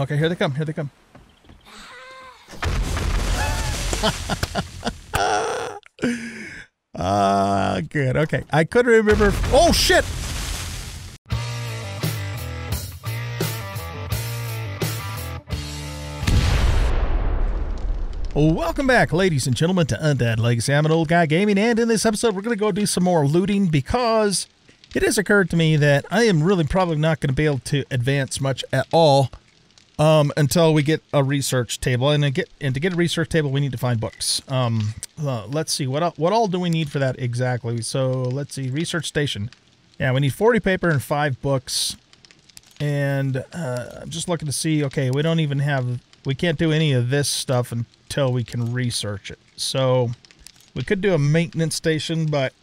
Okay, here they come. Here they come. Ah, uh, good. Okay. I couldn't remember. Oh, shit! Welcome back, ladies and gentlemen, to Undead Legacy. I'm an old guy gaming, and in this episode, we're going to go do some more looting because it has occurred to me that I am really probably not going to be able to advance much at all um, until we get a research table. And to get and to get a research table, we need to find books. Um, uh, let's see what what all do we need for that exactly. So let's see, research station. Yeah, we need 40 paper and five books. And uh, I'm just looking to see. Okay, we don't even have. We can't do any of this stuff until we can research it. So we could do a maintenance station, but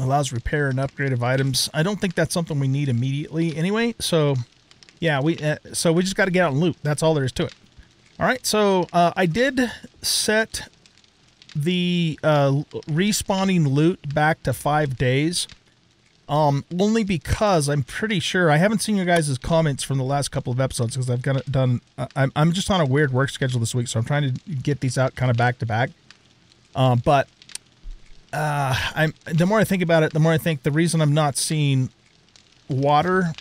allows repair and upgrade of items. I don't think that's something we need immediately anyway. So yeah, we uh, so we just got to get out and loot. That's all there is to it. All right, so uh, I did set the uh, respawning loot back to five days. Um, only because I'm pretty sure I haven't seen your guys' comments from the last couple of episodes because I've got it done. Uh, I'm, I'm just on a weird work schedule this week, so I'm trying to get these out kind of back to back. Uh, but uh, I'm the more I think about it, the more I think the reason I'm not seeing water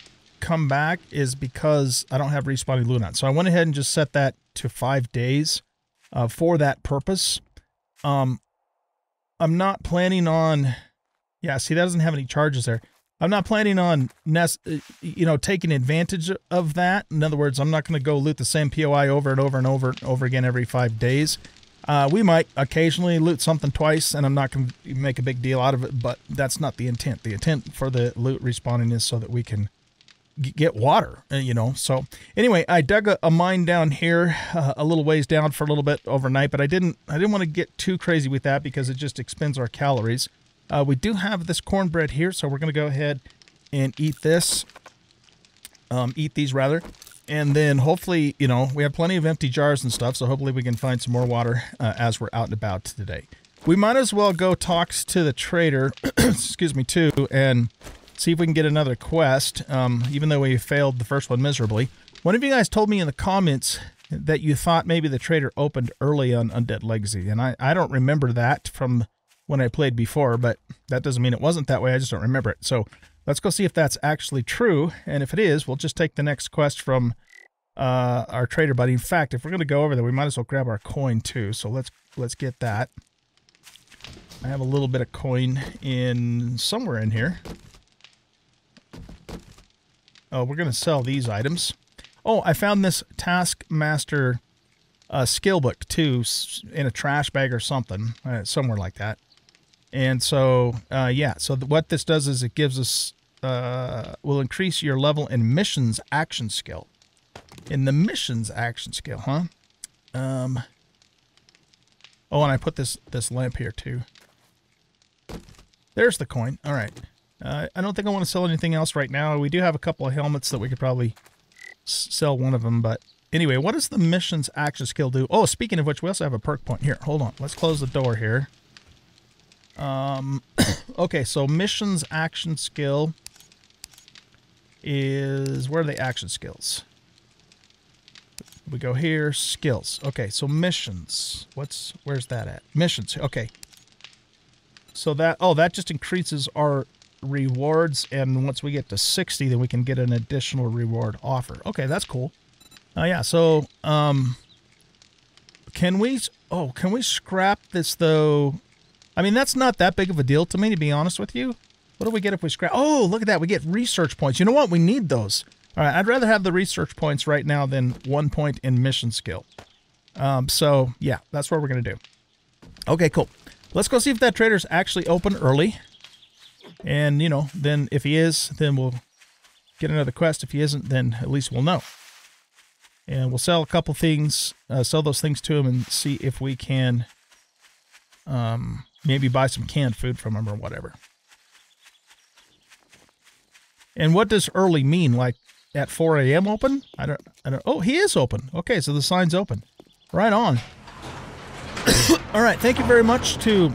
come back is because I don't have respawning loot on. So I went ahead and just set that to five days uh, for that purpose. Um, I'm not planning on. Yeah, see, that doesn't have any charges there. I'm not planning on, nest, you know, taking advantage of that. In other words, I'm not going to go loot the same POI over and over and over and over again every five days. Uh, we might occasionally loot something twice, and I'm not going to make a big deal out of it, but that's not the intent. The intent for the loot respawning is so that we can get water, uh, you know. So anyway, I dug a, a mine down here, uh, a little ways down for a little bit overnight, but I didn't I didn't want to get too crazy with that because it just expends our calories. Uh, we do have this cornbread here, so we're going to go ahead and eat this. Um, eat these rather. And then hopefully, you know, we have plenty of empty jars and stuff, so hopefully we can find some more water uh, as we're out and about today. We might as well go talk to the trader, excuse me, too, and see if we can get another quest, um, even though we failed the first one miserably. One of you guys told me in the comments that you thought maybe the trader opened early on Undead Legacy, and I, I don't remember that from when I played before, but that doesn't mean it wasn't that way. I just don't remember it. So let's go see if that's actually true, and if it is, we'll just take the next quest from uh, our trader buddy. In fact, if we're going to go over there, we might as well grab our coin too. So let's let's get that. I have a little bit of coin in somewhere in here. Oh, we're going to sell these items. Oh, I found this Taskmaster uh, skill book too in a trash bag or something, uh, somewhere like that. And so, uh, yeah, so what this does is it gives us, uh, will increase your level in missions action skill. In the missions action skill, huh? Um, oh, and I put this, this lamp here too. There's the coin. All right. Uh, I don't think I want to sell anything else right now. We do have a couple of helmets that we could probably sell one of them, but anyway, what does the missions action skill do? Oh, speaking of which, we also have a perk point. Here, hold on. Let's close the door here. Um, okay, so missions action skill is, where are the action skills? We go here, skills. Okay, so missions. What's, where's that at? Missions, okay. So that, oh, that just increases our rewards, and once we get to 60, then we can get an additional reward offer. Okay, that's cool. Oh, yeah, so, um, can we, oh, can we scrap this, though? I mean, that's not that big of a deal to me, to be honest with you. What do we get if we scrap? Oh, look at that. We get research points. You know what? We need those. All right, I'd rather have the research points right now than one point in mission skill. Um, so, yeah, that's what we're going to do. Okay, cool. Let's go see if that trader's actually open early. And, you know, then if he is, then we'll get another quest. If he isn't, then at least we'll know. And we'll sell a couple things, uh, sell those things to him and see if we can um, maybe buy some canned food from him or whatever. And what does early mean? Like at 4 a.m. open? I don't, I don't, oh, he is open. Okay, so the sign's open. Right on. All right, thank you very much to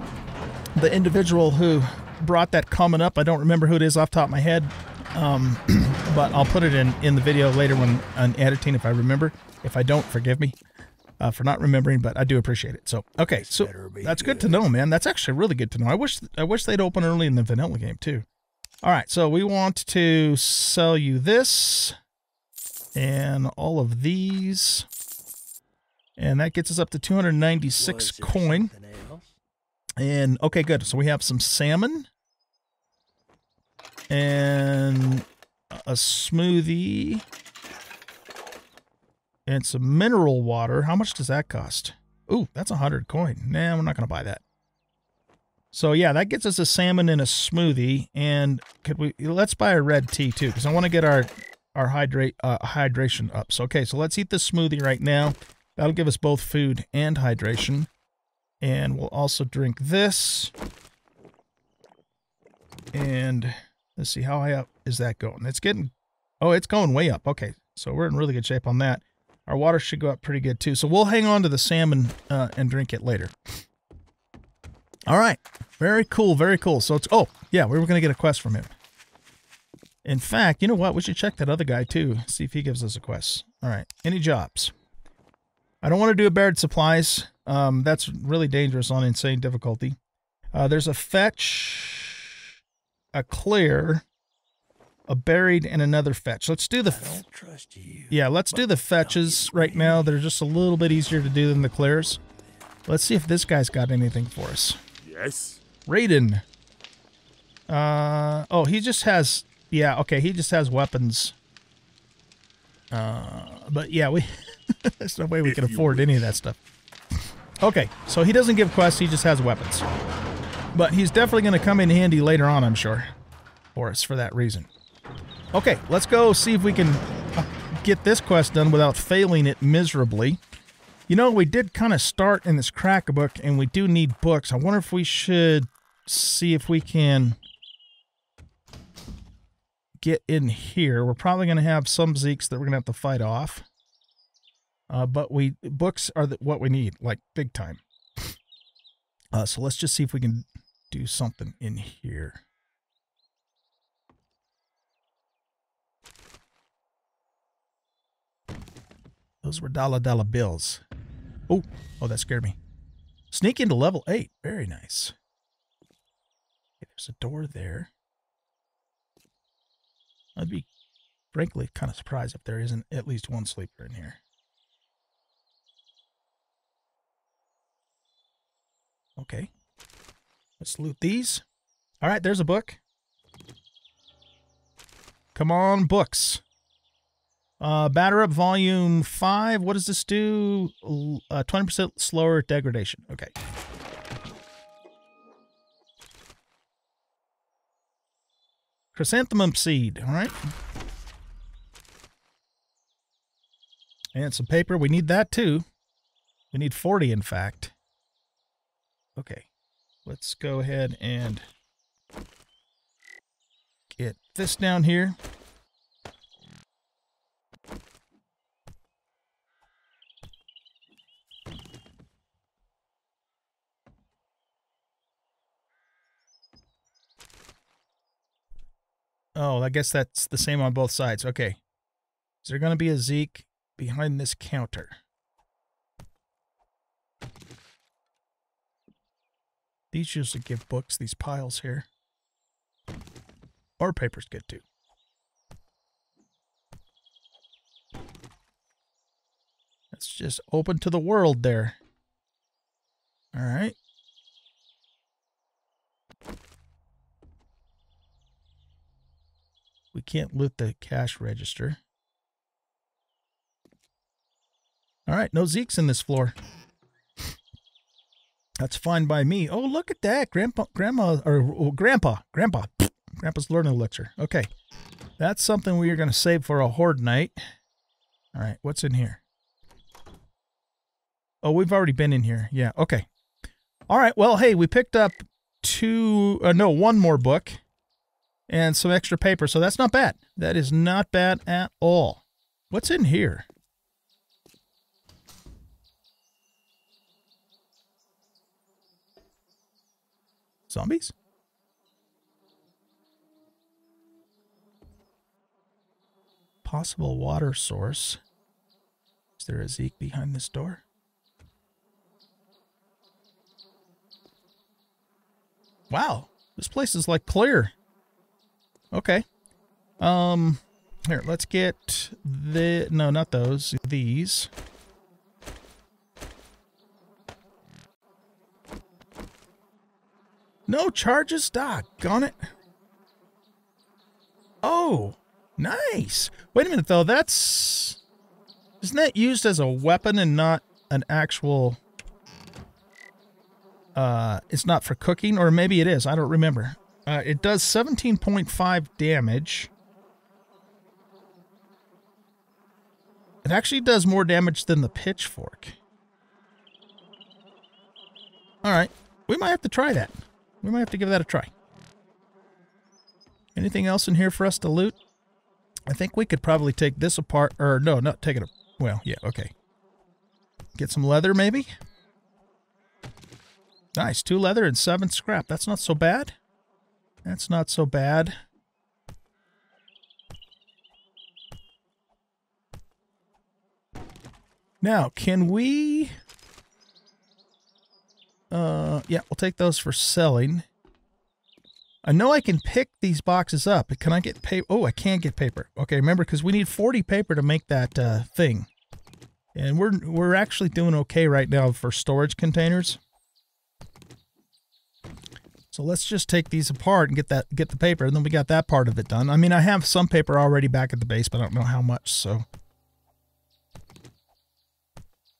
the individual who brought that comment up. I don't remember who it is off top of my head. Um, but I'll put it in, in the video later when I'm editing if I remember. If I don't, forgive me uh, for not remembering, but I do appreciate it. So, okay, so that's good. good to know, man. That's actually really good to know. I wish I wish they'd open early in the vanilla game too. All right, so we want to sell you this and all of these. And that gets us up to 296 coin. And okay, good. So we have some salmon and a smoothie and some mineral water. How much does that cost? Ooh, that's a hundred coin. Nah, we're not going to buy that. So yeah, that gets us a salmon and a smoothie. And could we? Let's buy a red tea too, because I want to get our our hydrate uh, hydration up. So okay, so let's eat this smoothie right now. That'll give us both food and hydration. And we'll also drink this. And let's see, how high up is that going? It's getting, oh, it's going way up. Okay, so we're in really good shape on that. Our water should go up pretty good too. So we'll hang on to the salmon uh, and drink it later. All right. Very cool. Very cool. So it's, oh, yeah, we were going to get a quest from him. In fact, you know what? We should check that other guy too. See if he gives us a quest. All right. Any jobs? I don't want to do a buried supplies. Um, that's really dangerous on insane difficulty. Uh, there's a fetch, a clear, a buried, and another fetch. Let's do the. I don't trust you. Yeah, let's do the fetches right now. They're just a little bit easier to do than the clears. Let's see if this guy's got anything for us. Yes. Raiden. Uh oh, he just has. Yeah, okay, he just has weapons. Uh, but yeah, we. there's no way we if can afford any of that stuff. Okay, so he doesn't give quests. He just has weapons. But he's definitely going to come in handy later on, I'm sure, for us for that reason. Okay, let's go see if we can uh, get this quest done without failing it miserably. You know, we did kind of start in this crack book, and we do need books. I wonder if we should see if we can get in here. We're probably going to have some Zeeks that we're going to have to fight off. Uh, but we books are the, what we need, like big time. Uh, so let's just see if we can do something in here. Those were dollar dollar bills. Oh, oh, that scared me. Sneak into level 8. Very nice. Okay, there's a door there. I'd be, frankly, kind of surprised if there isn't at least one sleeper in here. Okay. Let's loot these. All right, there's a book. Come on, books. Uh, batter up volume 5. What does this do? 20% uh, slower degradation. Okay. Chrysanthemum seed. All right. And some paper. We need that too. We need 40, in fact. Okay. Let's go ahead and get this down here. Oh, I guess that's the same on both sides. Okay. Is there going to be a Zeke behind this counter? These usually give books, these piles here. Or papers get too. It's just open to the world there. All right. We can't loot the cash register. All right, no Zeeks in this floor. That's fine by me. Oh, look at that. Grandpa, grandma, or, or grandpa, grandpa. Grandpa's Learnin' Elixir. Okay. That's something we are going to save for a horde night. All right, what's in here? Oh, we've already been in here. Yeah, okay. All right, well, hey, we picked up two, uh, no, one more book and some extra paper. So that's not bad. That is not bad at all. What's in here? Zombies? possible water source. Is there a Zeke behind this door? Wow, this place is like clear. Okay. Um, here, let's get the, no, not those, these. No charges, doggone it. Oh, nice. Wait a minute, though. That's... Isn't that used as a weapon and not an actual... Uh, it's not for cooking, or maybe it is. I don't remember. Uh, it does 17.5 damage. It actually does more damage than the pitchfork. Alright, we might have to try that. We might have to give that a try. Anything else in here for us to loot? I think we could probably take this apart, or no, not take it, well, yeah, okay. Get some leather, maybe? Nice, two leather and seven scrap. That's not so bad. That's not so bad. Now, can we... Uh, yeah, we'll take those for selling. I know I can pick these boxes up. But can I get paper? Oh, I can't get paper. Okay, remember, because we need 40 paper to make that uh, thing. And we're, we're actually doing okay right now for storage containers. So let's just take these apart and get that get the paper, and then we got that part of it done. I mean, I have some paper already back at the base, but I don't know how much, so...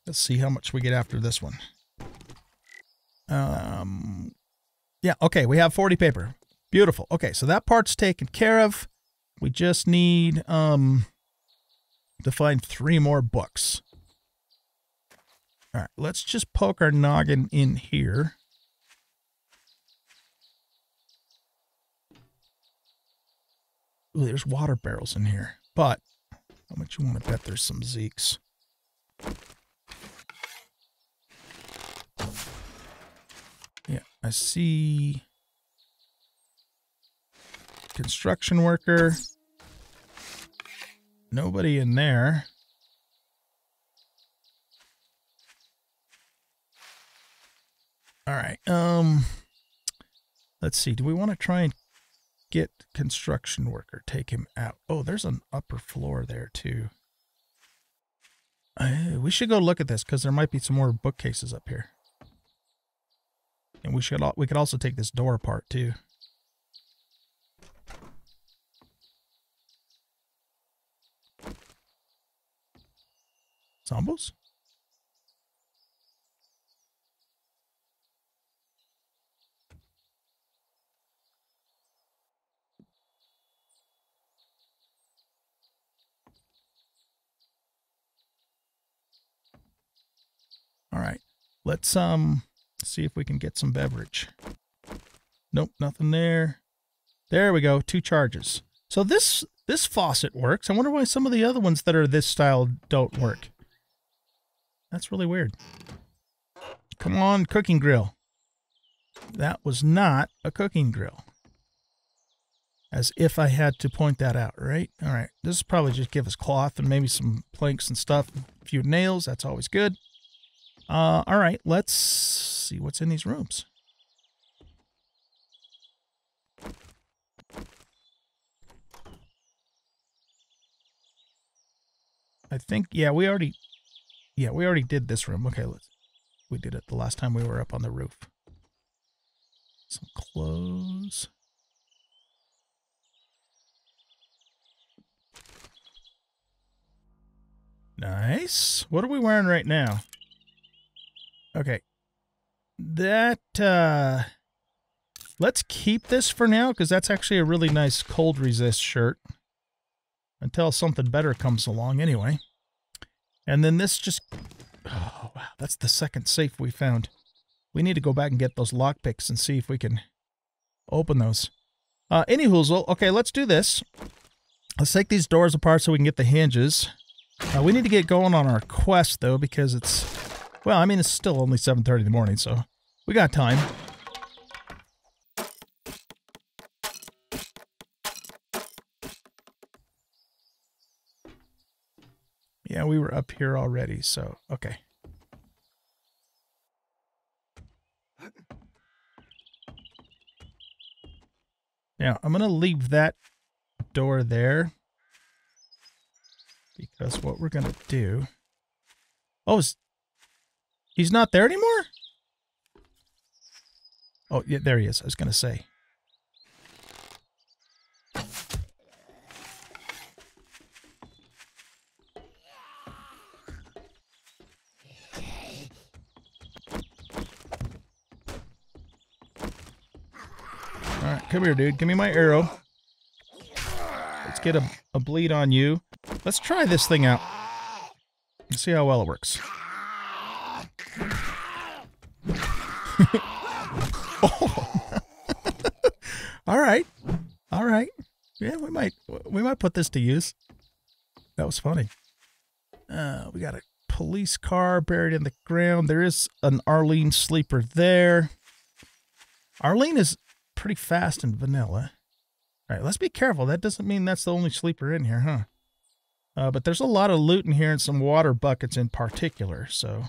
Let's see how much we get after this one. Um, yeah, okay, we have 40 paper. Beautiful. Okay, so that part's taken care of. We just need um, to find three more books. All right, let's just poke our noggin in here. Ooh, there's water barrels in here. But how much you want to bet there's some Zeeks? Yeah, I see construction worker. Nobody in there. All right. Um let's see. Do we want to try and get construction worker, take him out. Oh, there's an upper floor there too. Uh, we should go look at this because there might be some more bookcases up here. And we should we could also take this door apart too. Zombies? All right. Let's um see if we can get some beverage. Nope, nothing there. There we go, two charges. So this this faucet works. I wonder why some of the other ones that are this style don't work. That's really weird. Come on, cooking grill. That was not a cooking grill. As if I had to point that out, right? All right, this is probably just give us cloth and maybe some planks and stuff, a few nails. That's always good. Uh, all right, let's see what's in these rooms. I think, yeah, we already, yeah, we already did this room. Okay, let's, we did it the last time we were up on the roof. Some clothes. Nice. What are we wearing right now? Okay. That, uh, let's keep this for now because that's actually a really nice cold resist shirt until something better comes along anyway. And then this just, oh, wow, that's the second safe we found. We need to go back and get those lockpicks and see if we can open those. Uh, anywho, okay, let's do this. Let's take these doors apart so we can get the hinges. Uh, we need to get going on our quest, though, because it's well, I mean, it's still only 7.30 in the morning, so we got time. Yeah, we were up here already, so okay. Now, I'm going to leave that door there because what we're going to do... Oh, he's not there anymore? Oh, yeah, there he is. I was going to say. Alright, come here, dude. Give me my arrow. Let's get a, a bleed on you. Let's try this thing out. Let's see how well it works. oh. All right. All right. Yeah, we might we might put this to use. That was funny. Uh, we got a police car buried in the ground. There is an Arlene sleeper there. Arlene is pretty fast and vanilla. All right, let's be careful. That doesn't mean that's the only sleeper in here, huh? Uh, but there's a lot of loot in here and some water buckets in particular, so...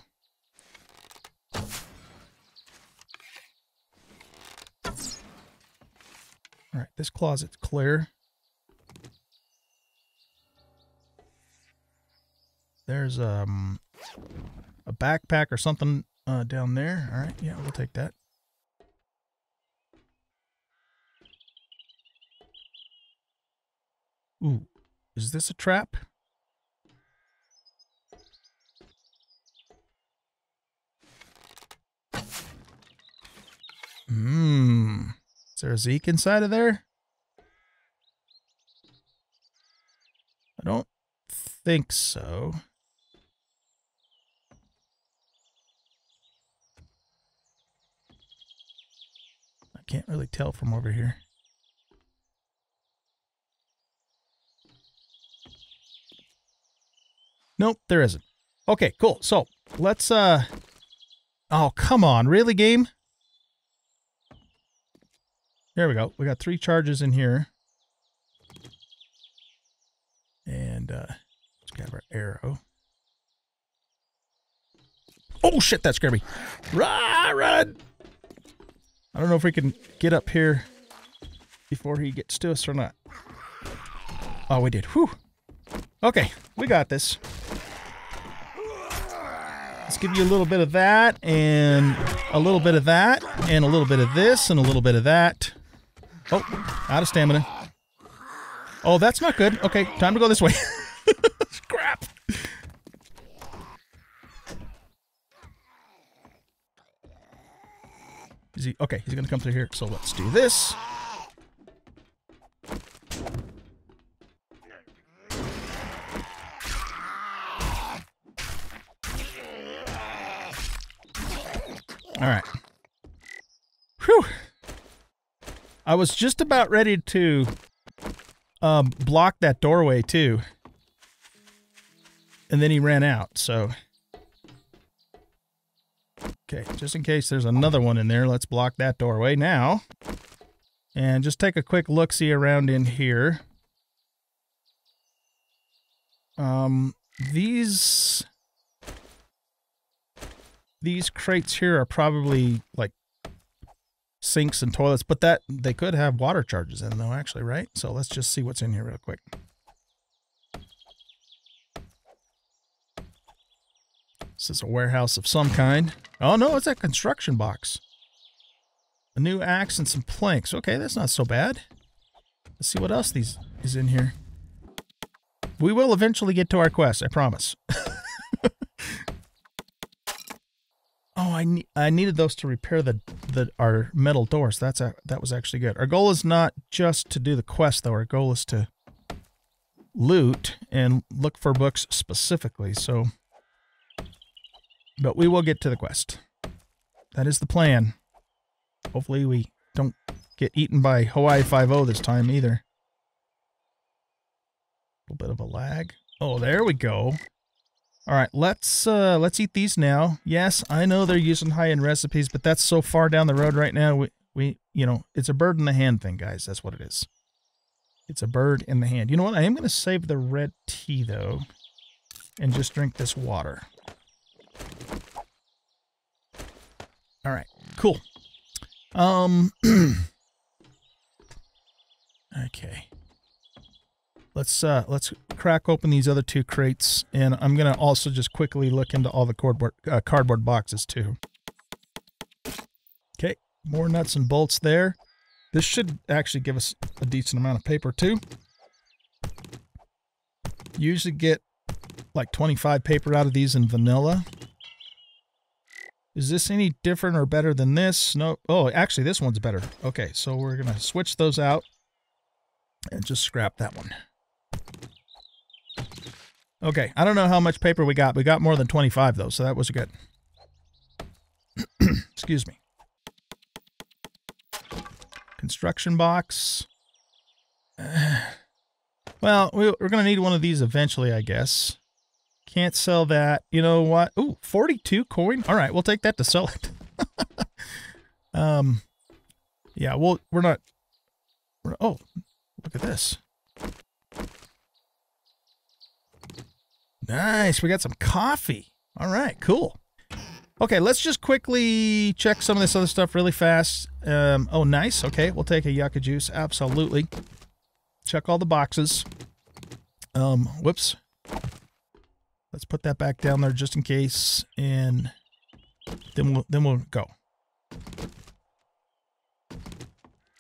All right, this closet's clear. There's um a backpack or something uh, down there. All right, yeah, we'll take that. Ooh, is this a trap? There a Zeke inside of there? I don't think so. I can't really tell from over here. Nope, there isn't. Okay, cool. So let's uh Oh, come on. Really, game? There we go. We got three charges in here. And uh let's grab our arrow. Oh shit, that scared. Run, run! I don't know if we can get up here before he gets to us or not. Oh, we did. Whew. Okay, we got this. Let's give you a little bit of that, and a little bit of that, and a little bit of this, and a little bit of that. Oh, out of stamina. Oh, that's not good. Okay, time to go this way. Crap. Is he okay? He's gonna come through here. So let's do this. All right. Whew. I was just about ready to um, block that doorway too. And then he ran out, so. Okay, just in case there's another one in there, let's block that doorway now. And just take a quick look-see around in here. Um, these these crates here are probably like sinks and toilets, but that they could have water charges in though, actually, right? So let's just see what's in here real quick. This is a warehouse of some kind. Oh no, it's a construction box. A new axe and some planks. Okay, that's not so bad. Let's see what else these is in here. We will eventually get to our quest, I promise. Oh, I ne I needed those to repair the the our metal doors. That's a that was actually good. Our goal is not just to do the quest though. Our goal is to loot and look for books specifically. So, but we will get to the quest. That is the plan. Hopefully, we don't get eaten by Hawaii Five O this time either. A little bit of a lag. Oh, there we go. All right, let's uh, let's eat these now. Yes, I know they're using high-end recipes, but that's so far down the road right now. We, we, you know, it's a bird in the hand thing, guys. That's what it is. It's a bird in the hand. You know what? I am going to save the red tea, though. and just drink this water. All right, cool. Um, okay. Let's uh let's crack open these other two crates, and I'm gonna also just quickly look into all the cardboard uh, cardboard boxes too. Okay, more nuts and bolts there. This should actually give us a decent amount of paper too. Usually get like 25 paper out of these in vanilla. Is this any different or better than this? No. Oh, actually, this one's better. Okay, so we're going to switch those out and just scrap that one. Okay, I don't know how much paper we got. We got more than 25, though, so that was good. Excuse me. Construction box. well, we're going to need one of these eventually, I guess. Can't sell that. You know what? Ooh, 42 coin. All right, we'll take that to sell it. um, yeah, well, we're not. We're, oh, look at this. Nice. We got some coffee. All right, cool. Okay, let's just quickly check some of this other stuff really fast. Um, oh, nice. Okay, we'll take a yucca juice. Absolutely. Check all the boxes. Um, whoops. Let's put that back down there just in case, and then we'll then we'll go.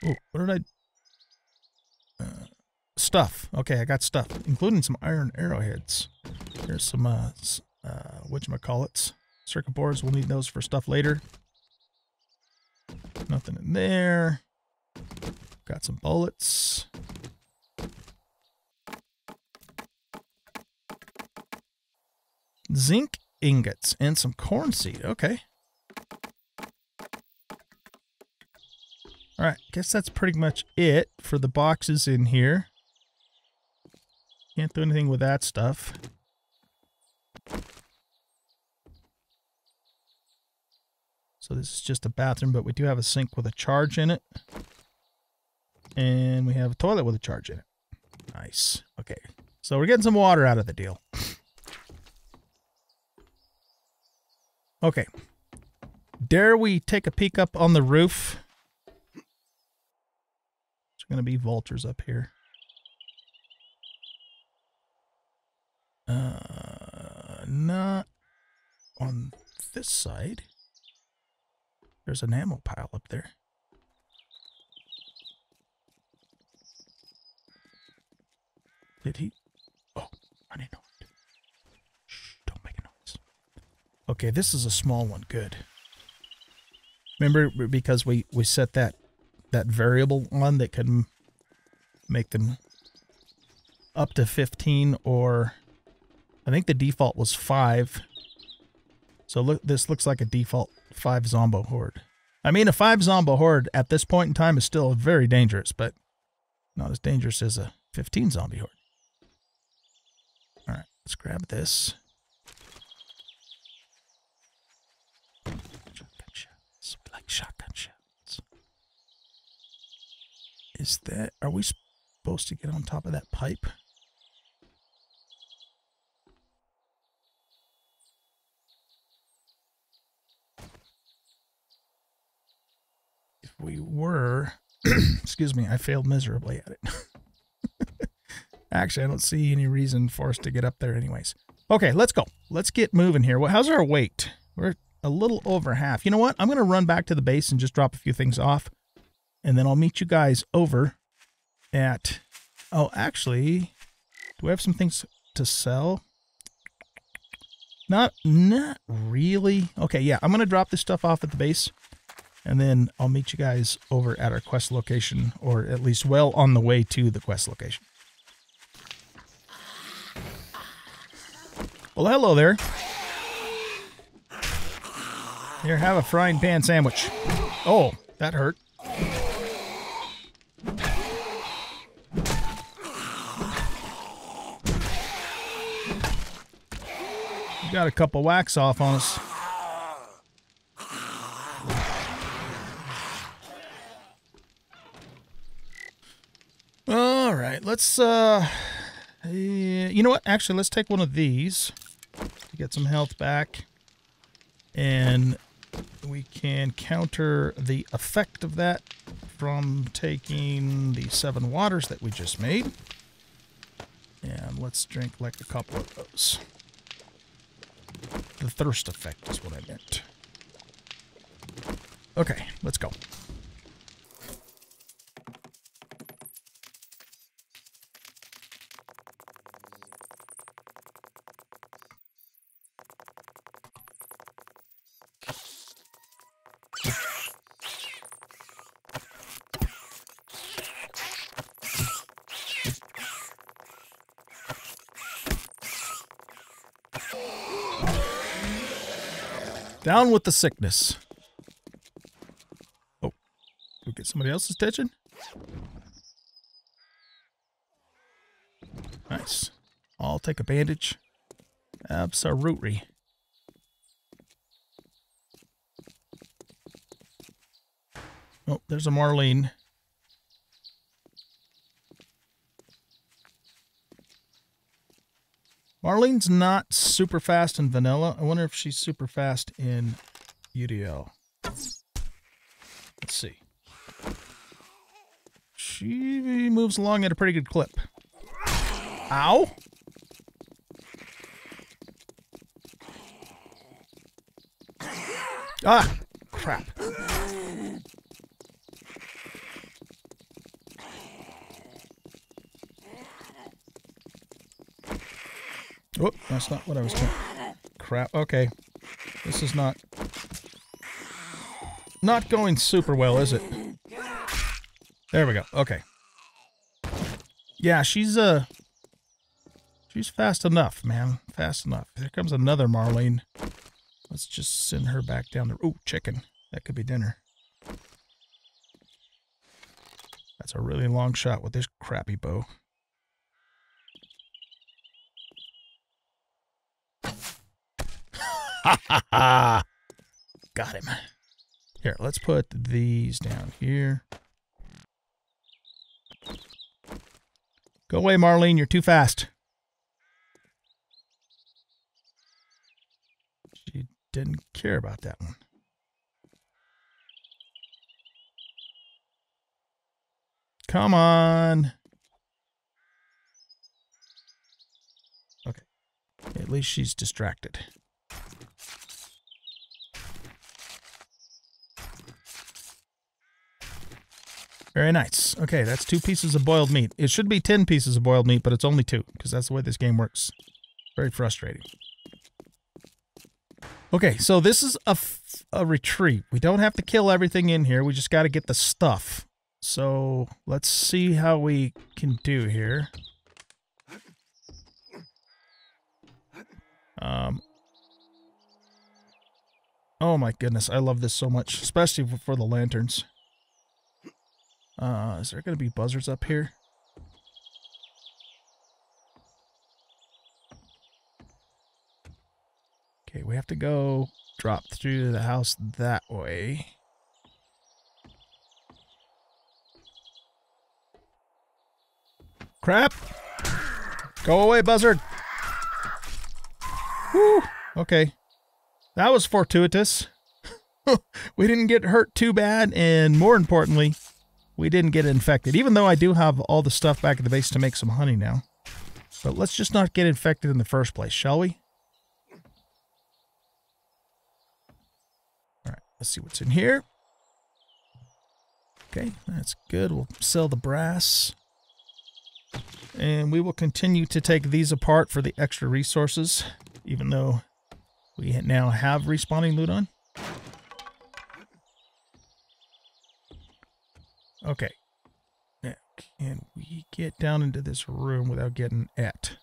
Oh, what did I? Stuff. Okay, I got stuff, including some iron arrowheads. There's some uh, uh, whatchamacallits. Circuit boards. We'll need those for stuff later. Nothing in there. Got some bullets. zinc ingots and some corn seed. Okay. All right, guess that's pretty much it for the boxes in here. Can't do anything with that stuff. So this is just a bathroom, but we do have a sink with a charge in it. And we have a toilet with a charge in it. Nice. Okay. So we're getting some water out of the deal. Okay. Dare we take a peek up on the roof? There's going to be vultures up here. Uh, not on this side. There's an ammo pile up there. Did he? Oh, I didn't know. It. Shh, don't make a noise. Okay, this is a small one. Good. Remember, because we, we set that, that variable on that can make them up to 15 or I think the default was 5. So look, this looks like a default 5 Zombo Horde. I mean, a 5 Zombo Horde at this point in time is still very dangerous, but not as dangerous as a 15 Zombie Horde. Alright, let's grab this. Shotgun. We like shotgun. Is that, are we supposed to get on top of that pipe? If we were, excuse me, I failed miserably at it. Actually, I don't see any reason for us to get up there anyways. Okay, let's go. Let's get moving here. Well, how's our weight? We're a little over half. You know what? I'm going to run back to the base and just drop a few things off. And then I'll meet you guys over at... Oh, actually, do we have some things to sell? Not, not really. Okay, yeah, I'm going to drop this stuff off at the base. And then I'll meet you guys over at our quest location, or at least well on the way to the quest location. Well, hello there. Here, have a frying pan sandwich. Oh, that hurt. Got a couple whacks off on us. All right, let's, uh, you know what? Actually, let's take one of these. to get some health back. And we can counter the effect of that from taking the seven waters that we just made. And let's drink like a couple of those. The thirst effect is what I meant. Okay, let's go. Down with the sickness. Oh, we get somebody else's attention? Nice. I'll take a bandage. Absolutely. Oh, there's a Marlene. Marlene's not super fast in vanilla. I wonder if she's super fast in UDL. Let's see. She moves along at a pretty good clip. Ow! Ah! Crap. Oh, that's not what I was trying. Crap. Okay. This is not... Not going super well, is it? There we go. Okay. Yeah, she's, uh... She's fast enough, man. Fast enough. Here comes another Marlene. Let's just send her back down the... Ooh, chicken. That could be dinner. That's a really long shot with this crappy bow. Ha ha ha! Got him. Here, let's put these down here. Go away, Marlene. You're too fast. She didn't care about that one. Come on. Okay. At least she's distracted. Very nice. Okay, that's two pieces of boiled meat. It should be 10 pieces of boiled meat, but it's only two, because that's the way this game works. Very frustrating. Okay, so this is a, a retreat. We don't have to kill everything in here. We just got to get the stuff. So let's see how we can do here. Um, oh my goodness, I love this so much, especially for the lanterns. Uh, is there going to be buzzards up here? Okay, we have to go drop through the house that way. Crap! Go away, buzzard! Whew! Okay. That was fortuitous. we didn't get hurt too bad, and more importantly, we didn't get infected, even though I do have all the stuff back at the base to make some honey now. But let's just not get infected in the first place, shall we? All right, let's see what's in here. Okay, that's good. We'll sell the brass. And we will continue to take these apart for the extra resources, even though we now have respawning loot on. Okay. Can we get down into this room without getting et?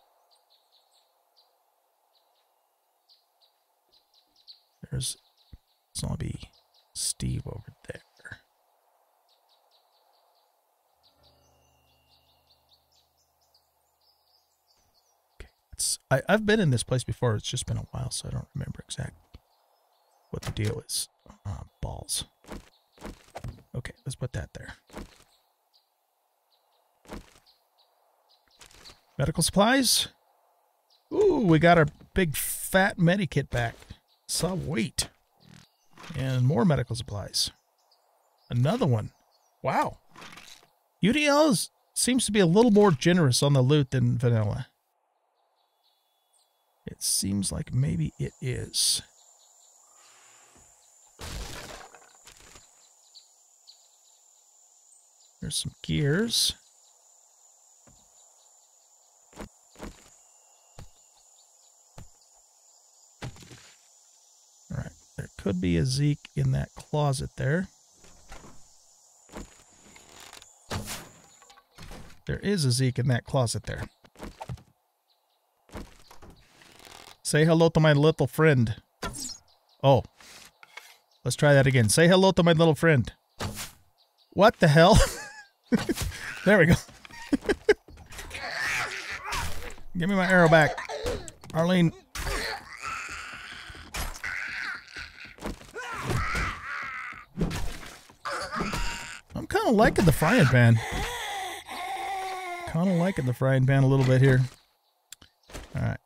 There's zombie Steve over there. Okay, it's, I, I've been in this place before. It's just been a while, so I don't remember exactly what the deal is. Uh, balls. Okay, let's put that there. Medical supplies. Ooh, we got our big fat medikit back. Sweet. And more medical supplies. Another one. Wow. UDL seems to be a little more generous on the loot than vanilla. It seems like maybe it is. There's some gears. All right, there could be a Zeke in that closet there. There is a Zeke in that closet there. Say hello to my little friend. Oh. Let's try that again. Say hello to my little friend. What the hell? there we go. Give me my arrow back. Arlene. I'm kind of liking the frying pan. Kind of liking the frying pan a little bit here. All right.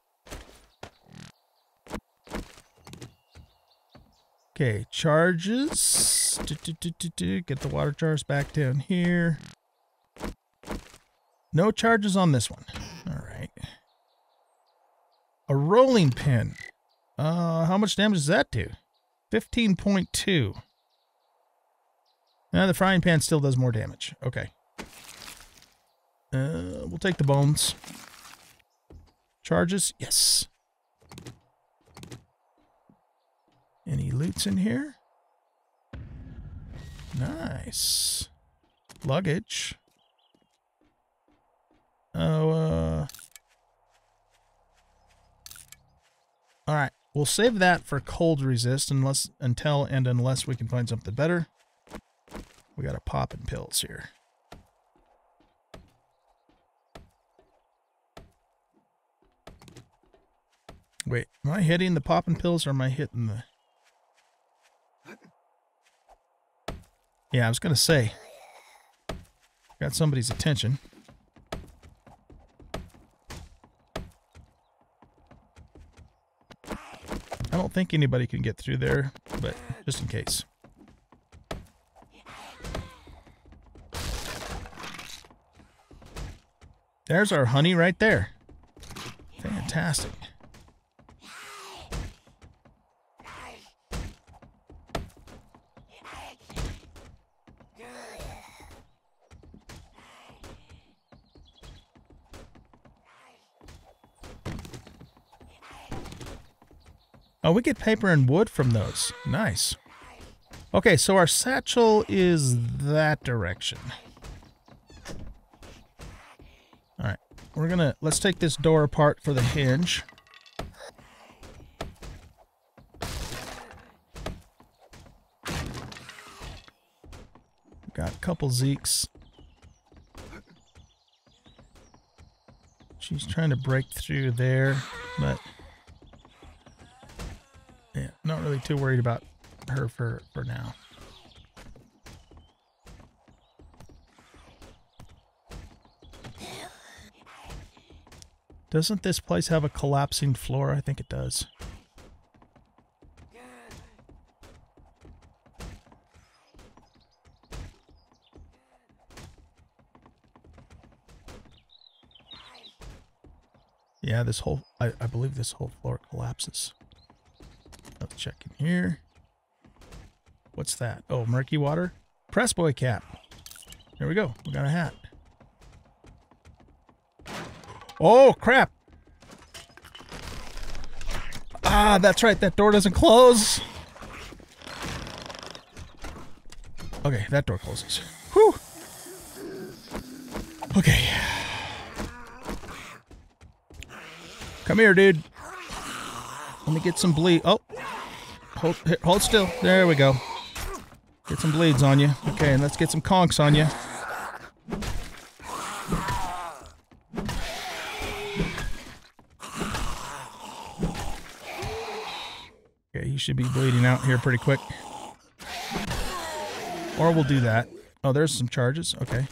Okay, charges. Get the water jars back down here. No charges on this one. All right. A rolling pin. Uh, how much damage does that do? 15.2. Now the frying pan still does more damage. Okay. Uh, we'll take the bones. Charges? Yes. Any loots in here? Nice. Luggage. Oh, uh... Alright, we'll save that for cold resist unless until and unless we can find something better. We got a popping pills here. Wait, am I hitting the popping pills or am I hitting the... Yeah, I was going to say. Got somebody's attention. I don't think anybody can get through there, but just in case. There's our honey right there. Fantastic. Oh, we get paper and wood from those. Nice. Okay, so our satchel is that direction. All right, we're gonna, let's take this door apart for the hinge. Got a couple Zeeks. She's trying to break through there, but yeah, not really too worried about her for, for now. Doesn't this place have a collapsing floor? I think it does. Yeah, this whole, I, I believe this whole floor collapses. Check in here. What's that? Oh, murky water? Press boy cap. There we go. We got a hat. Oh, crap. Ah, that's right. That door doesn't close. Okay, that door closes. Whew. Okay. Come here, dude. Let me get some bleed. Oh, hold, hold still. There we go. Get some bleeds on you. Okay, and let's get some conks on you. Okay, you should be bleeding out here pretty quick. Or we'll do that. Oh, there's some charges. Okay.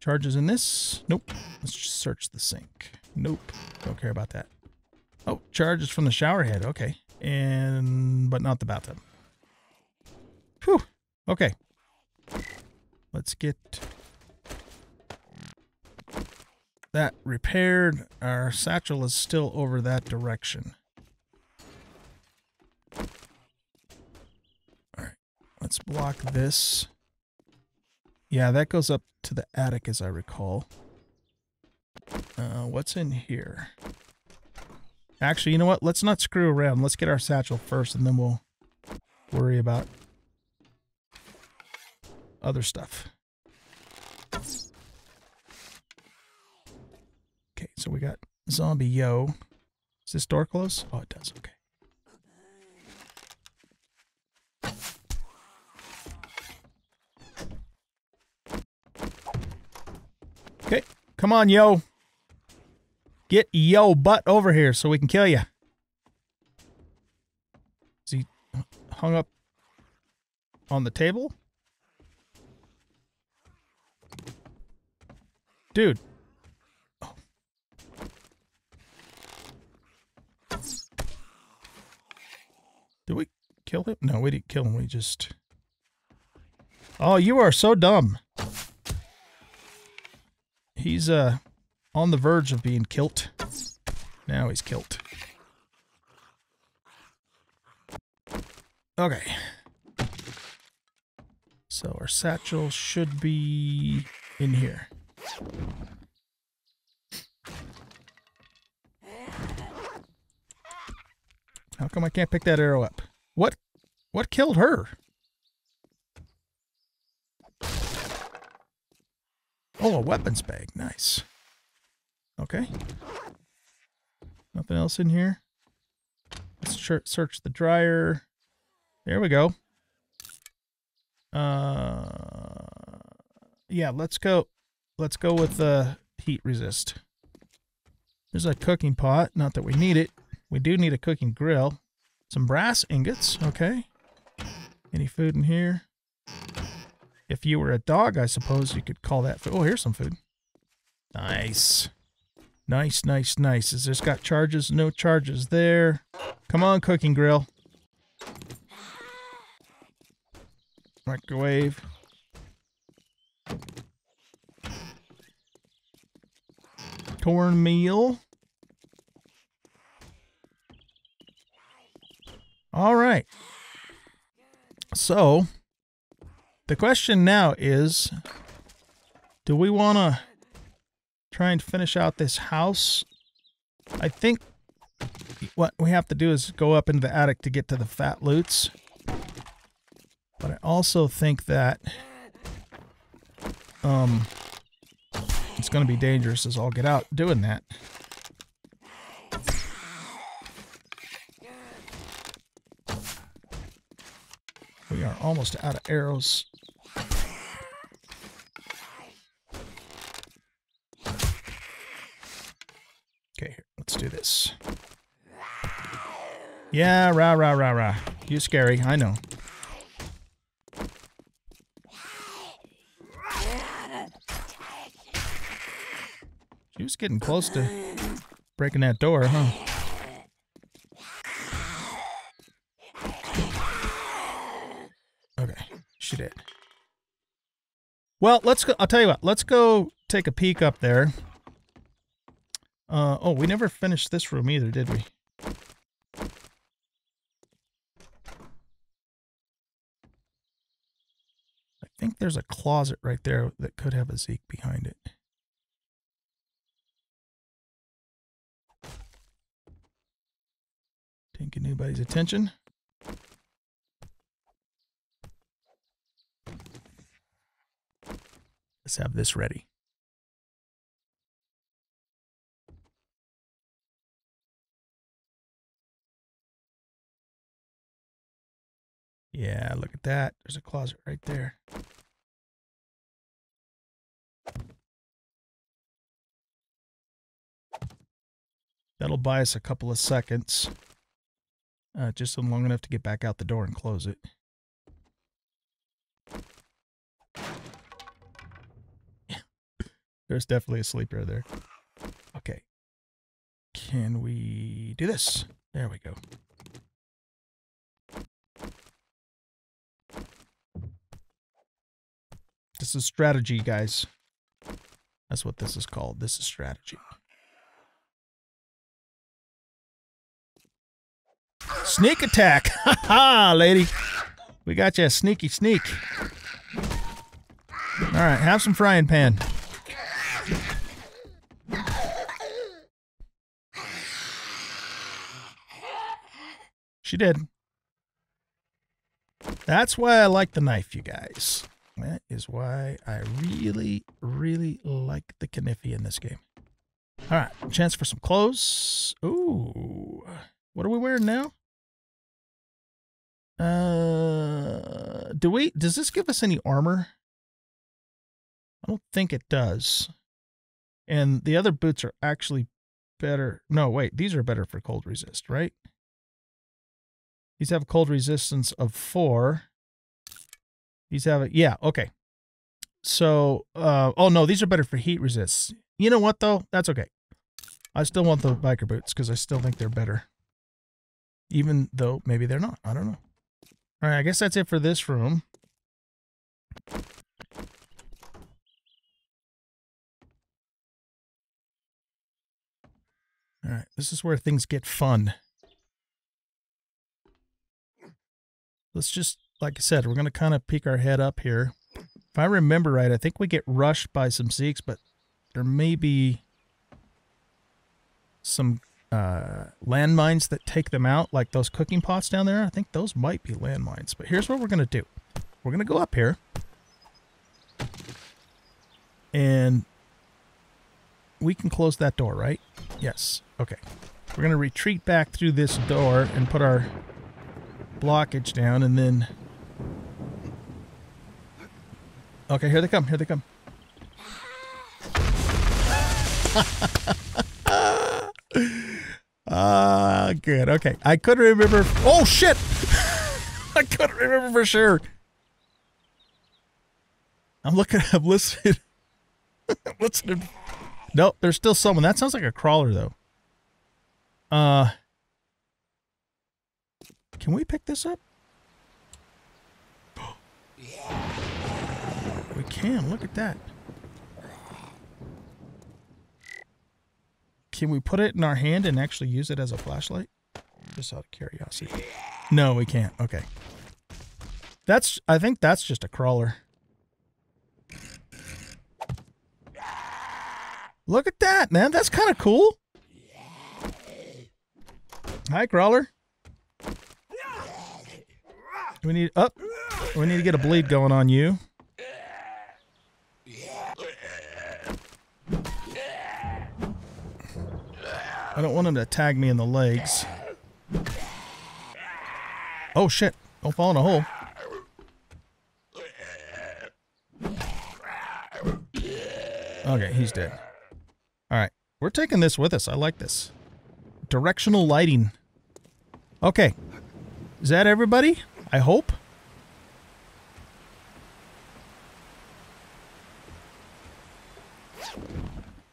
Charges in this? Nope. Let's just search the sink. Nope. Don't care about that. Oh, charges from the shower head. Okay. And, but not the bathtub. Whew. Okay. Let's get that repaired. Our satchel is still over that direction. All right. Let's block this. Yeah, that goes up to the attic as I recall. Uh, what's in here? Actually, you know what? Let's not screw around. Let's get our satchel first and then we'll worry about other stuff. Okay, so we got zombie yo. Is this door closed? Oh, it does. Okay. Okay, come on, yo. Get yo butt over here so we can kill you. Is he hung up on the table? Dude. Did we kill him? No, we didn't kill him. We just... Oh, you are so dumb. He's, uh, on the verge of being killed. Now he's killed. Okay. So our satchel should be in here. How come I can't pick that arrow up? What what killed her? Oh, a weapons bag. Nice. Okay. Nothing else in here. Let's search the dryer. There we go. Uh, yeah, let's go. Let's go with the heat resist. There's a cooking pot. Not that we need it. We do need a cooking grill. Some brass ingots. Okay. Any food in here? If you were a dog, I suppose you could call that food. Oh, here's some food. Nice. Nice, nice, nice. Is this got charges? No charges there. Come on, cooking grill. Microwave. Cornmeal. All right. So, the question now is, do we want to try and finish out this house. I think what we have to do is go up into the attic to get to the fat loots. But I also think that um, it's going to be dangerous as I'll get out doing that. We are almost out of arrows Let's do this. Yeah, rah, rah, rah, rah. You're scary, I know. She was getting close to breaking that door, huh? Okay, she did. Well, let's go. I'll tell you what. Let's go take a peek up there. Uh, oh, we never finished this room either, did we? I think there's a closet right there that could have a Zeke behind it. Taking anybody's attention. Let's have this ready. Yeah, look at that. There's a closet right there. That'll buy us a couple of seconds. Uh, just long enough to get back out the door and close it. There's definitely a sleeper there. Okay. Can we we do this. There we go. This is strategy, guys. That's what this is called. This is strategy. Sneak attack! Ha ha, lady! We got you a sneaky sneak. Alright, have some frying pan. She did. That's why I like the knife, you guys. That is why I really, really like the Kniffy in this game. All right, chance for some clothes. Ooh, what are we wearing now? Uh, do we? Does this give us any armor? I don't think it does. And the other boots are actually better. No, wait, these are better for cold resist, right? These have cold resistance of four. These have a, yeah, okay. So, uh, oh no, these are better for heat resist. You know what though? That's okay. I still want the biker boots because I still think they're better. Even though maybe they're not. I don't know. All right, I guess that's it for this room. All right, this is where things get fun. Let's just, like I said, we're going to kind of peek our head up here. If I remember right, I think we get rushed by some Zeeks, but there may be some uh, landmines that take them out, like those cooking pots down there. I think those might be landmines. But here's what we're going to do. We're going to go up here. And we can close that door, right? Yes. Okay. We're going to retreat back through this door and put our blockage down and then... Okay, here they come. Here they come. Ah, uh, good. Okay. I couldn't remember. Oh, shit! I couldn't remember for sure. I'm looking. I'm listening. I'm listening. Nope, there's still someone. That sounds like a crawler, though. Uh, can we pick this up? We can. Look at that. Can we put it in our hand and actually use it as a flashlight? Just out of curiosity. No, we can't. Okay. That's, I think that's just a crawler. Look at that, man. That's kind of cool. Hi, crawler. We need up. Oh, we need to get a bleed going on you. I don't want him to tag me in the legs. Oh shit. Don't fall in a hole. Okay, he's dead. Alright. We're taking this with us. I like this. Directional lighting. Okay. Is that everybody? I hope.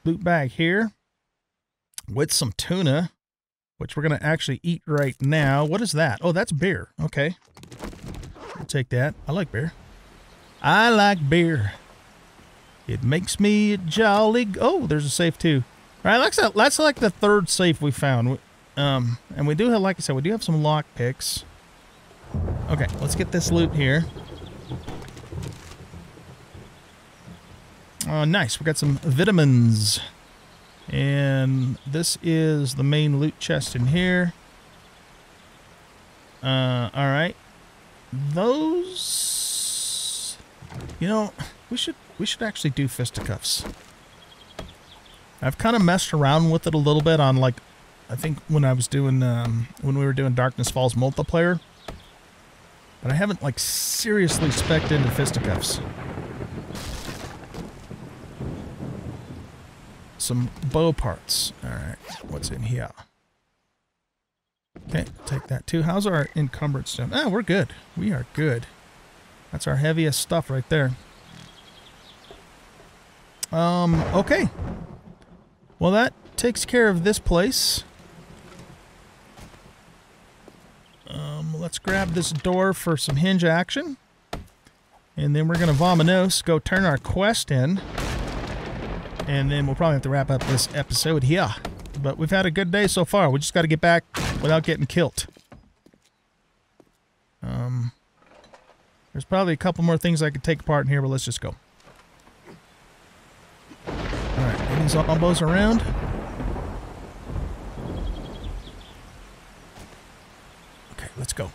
Loot bag here with some tuna, which we're going to actually eat right now. What is that? Oh, that's beer. Okay. I'll take that. I like beer. I like beer. It makes me jolly. Oh, there's a safe too. All right, that's, a, that's like the third safe we found. Um, and we do have, like I said, we do have some lock picks. Okay, let's get this loot here. Oh, nice. We got some vitamins. And this is the main loot chest in here. Uh, alright. Those... You know, we should we should actually do fisticuffs. I've kind of messed around with it a little bit on like, I think when I was doing, um, when we were doing Darkness Falls multiplayer. But I haven't like seriously specced into fisticuffs. Some bow parts. All right, what's in here? Okay, take that too. How's our encumbrance done? Ah, we're good. We are good. That's our heaviest stuff right there. Um, okay. Well, that takes care of this place. Um, let's grab this door for some hinge action. And then we're going to Vamanos, go turn our quest in. And then we'll probably have to wrap up this episode here. But we've had a good day so far. We just got to get back without getting killed. Um, there's probably a couple more things I could take apart in here, but let's just go. Alright, these elbows around. Okay, let's go.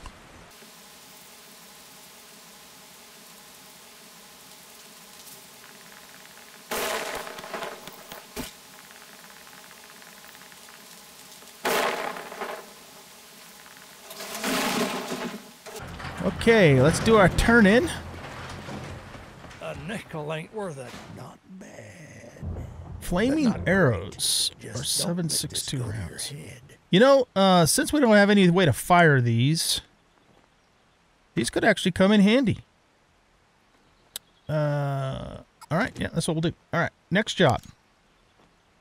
Okay, let's do our turn in. A nickel ain't worth it. Not bad. Flaming not arrows Just or don't let this 762 go to your rounds. You know, uh, since we don't have any way to fire these, these could actually come in handy. Uh, all right, yeah, that's what we'll do. All right, next job.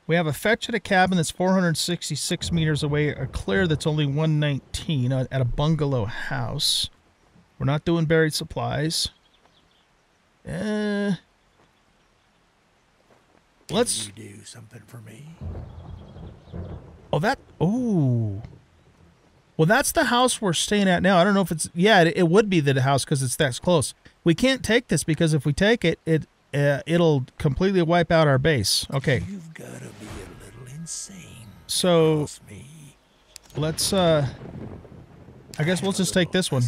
We have a fetch at a cabin that's 466 meters away, a clear that's only 119 at at a bungalow house. We're not doing buried supplies. Uh, let's. Can you do something for me? Oh, that. Oh. Well, that's the house we're staying at now. I don't know if it's. Yeah, it, it would be the house because it's that close. We can't take this because if we take it, it uh, it'll completely wipe out our base. Okay, You've got to be a little insane. so let's. uh I guess we'll just take this one.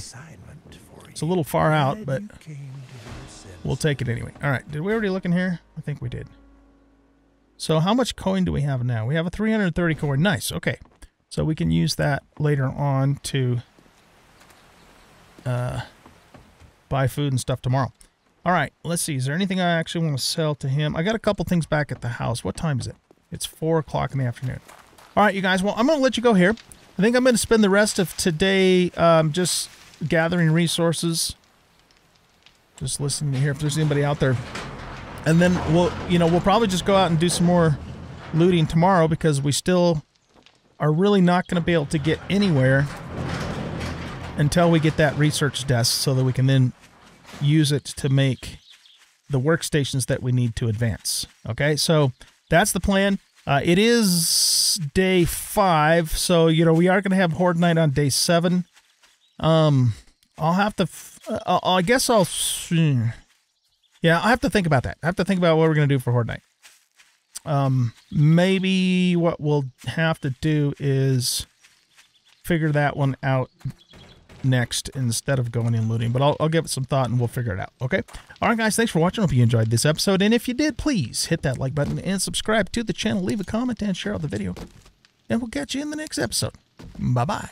It's a little far out, but you came to your senses. we'll take it anyway. All right. Did we already look in here? I think we did. So how much coin do we have now? We have a 330 coin. Nice. Okay. So we can use that later on to uh, buy food and stuff tomorrow. All right. Let's see. Is there anything I actually want to sell to him? I got a couple things back at the house. What time is it? It's 4 o'clock in the afternoon. All right, you guys. Well, I'm going to let you go here. I think I'm going to spend the rest of today um, just gathering resources just listening to hear if there's anybody out there. And then we'll, you know, we'll probably just go out and do some more looting tomorrow because we still are really not going to be able to get anywhere until we get that research desk so that we can then use it to make the workstations that we need to advance. Okay, so that's the plan. Uh, it is day five, so you know we are going to have Horde Night on day seven. Um, I'll have to. Uh, I guess I'll. Yeah, I have to think about that. I have to think about what we're gonna do for Horde Night. Um, maybe what we'll have to do is figure that one out next instead of going and looting. But I'll, I'll give it some thought and we'll figure it out. Okay. All right, guys. Thanks for watching. Hope you enjoyed this episode. And if you did, please hit that like button and subscribe to the channel. Leave a comment and share out the video. And we'll catch you in the next episode. Bye bye.